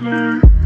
play.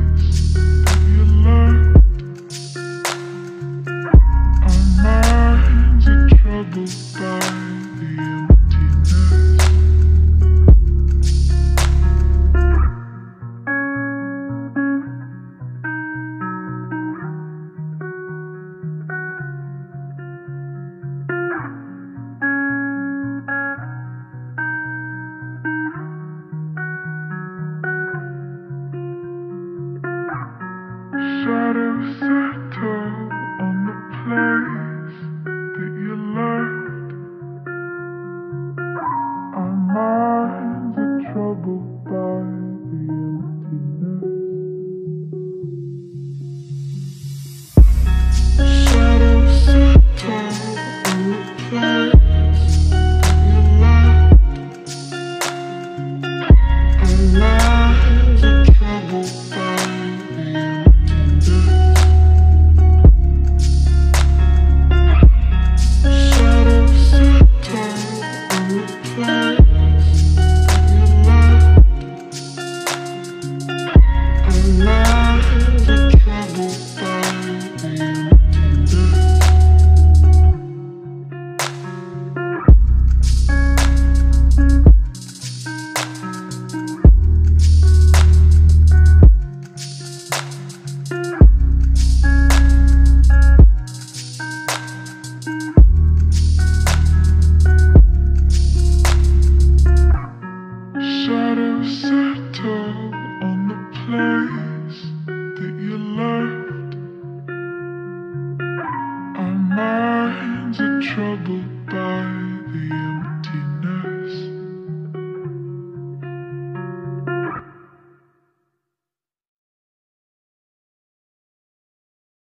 troubled by the emptiness. Shadows on the. Love the.